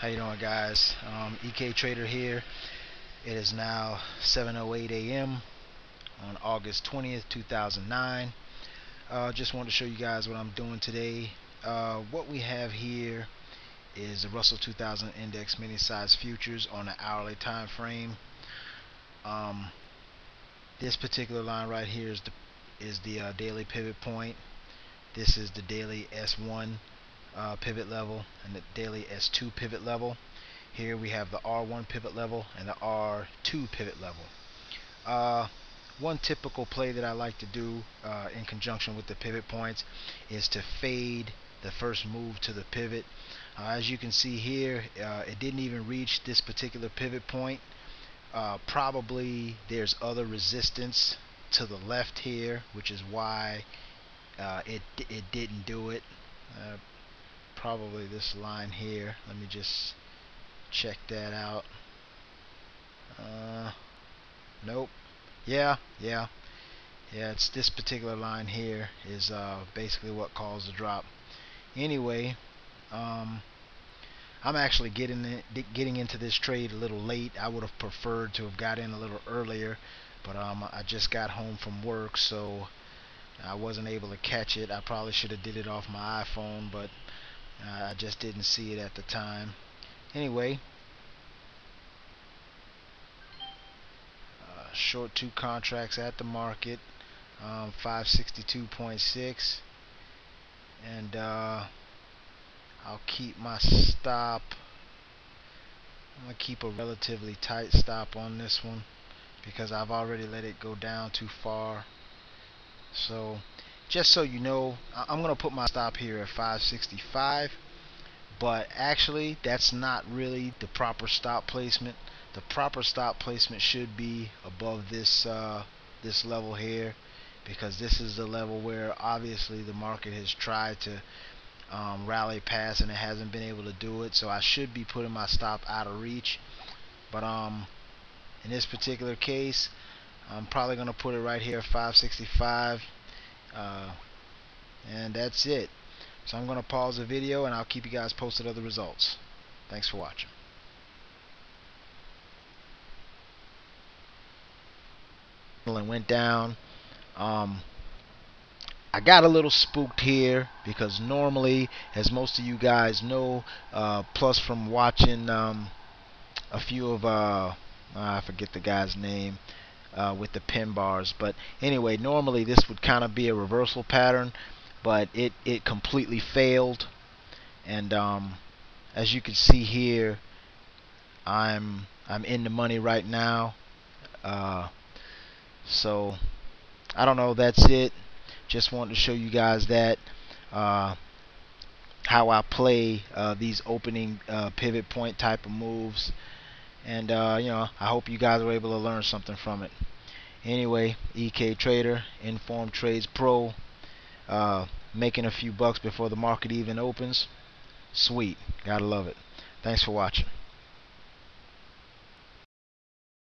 How you doing, guys? Um, EK Trader here. It is now 7:08 a.m. on August 20th, 2009. Uh, just wanted to show you guys what I'm doing today. Uh, what we have here is the Russell 2000 Index Mini Size Futures on an hourly time frame. Um, this particular line right here is the is the uh, daily pivot point. This is the daily S1 uh, pivot level and the daily S2 pivot level. Here we have the R1 pivot level and the R2 pivot level. Uh, one typical play that I like to do uh, in conjunction with the pivot points is to fade the first move to the pivot. Uh, as you can see here, uh, it didn't even reach this particular pivot point. Uh, probably there's other resistance to the left here, which is why it it didn't do it probably this line here. Let me just check that out. Uh, nope. Yeah yeah. Yeah it's this particular line here is uh, basically what caused the drop. Anyway um, I'm actually getting getting into this trade a little late. I would have preferred to have got in a little earlier but um, I just got home from work so I wasn't able to catch it. I probably should have did it off my iPhone but uh, I just didn't see it at the time. Anyway, uh, short two contracts at the market, um, 562.6, and uh, I'll keep my stop. I'm gonna keep a relatively tight stop on this one because I've already let it go down too far. So just so you know, I'm going to put my stop here at 565 but actually that's not really the proper stop placement. The proper stop placement should be above this uh, this level here because this is the level where obviously the market has tried to um, rally past and it hasn't been able to do it so I should be putting my stop out of reach. But um in this particular case I'm probably gonna put it right here at 565 uh, and that's it. So I'm going to pause the video and I'll keep you guys posted of the results. Thanks for watching. And went down. Um, I got a little spooked here because normally as most of you guys know uh, plus from watching um, a few of uh, I forget the guy's name uh, with the pin bars. But anyway, normally this would kind of be a reversal pattern, but it it completely failed. And um, as you can see here, I'm I'm in the money right now. Uh, so I don't know. That's it. Just wanted to show you guys that uh, how I play uh, these opening uh, pivot point type of moves and uh, you know I hope you guys were able to learn something from it. Anyway EK Trader Informed Trades Pro uh, making a few bucks before the market even opens. Sweet. Gotta love it. Thanks for watching